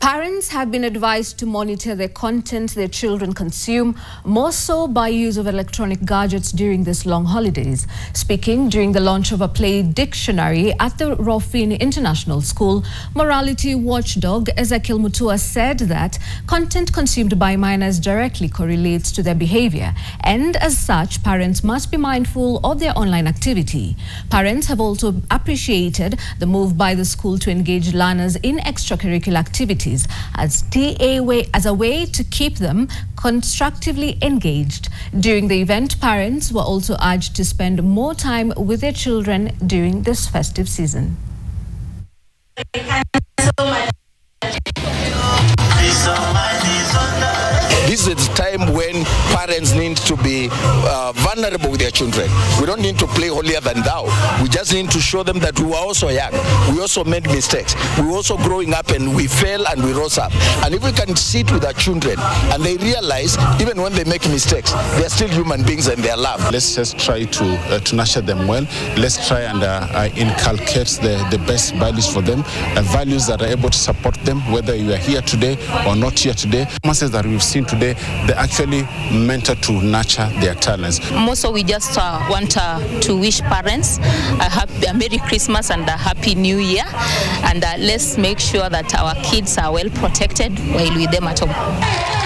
Parents have been advised to monitor the content their children consume, more so by use of electronic gadgets during these long holidays. Speaking during the launch of a play dictionary at the Rofin International School, morality watchdog Ezekiel Mutua said that content consumed by minors directly correlates to their behavior, and as such, parents must be mindful of their online activity. Parents have also appreciated the move by the school to engage learners in extracurricular activities as, a way, as a way to keep them constructively engaged. During the event, parents were also urged to spend more time with their children during this festive season. This is the time when parents need to be uh, vulnerable with their children. We don't need to play holier than thou. We just need to show them that we were also young. We also made mistakes. We were also growing up and we fell and we rose up. And if we can sit with our children and they realize even when they make mistakes, they're still human beings and they're loved. Let's just try to, uh, to nurture them well. Let's try and uh, uh inculcate the, the best values for them, uh, values that are able to support them, whether you are here today or not here today. Messages that we've seen today, they actually meant to nurture their talents. Also, we just uh, want uh, to wish parents a, happy, a Merry Christmas and a Happy New Year. And uh, let's make sure that our kids are well protected while with them at home.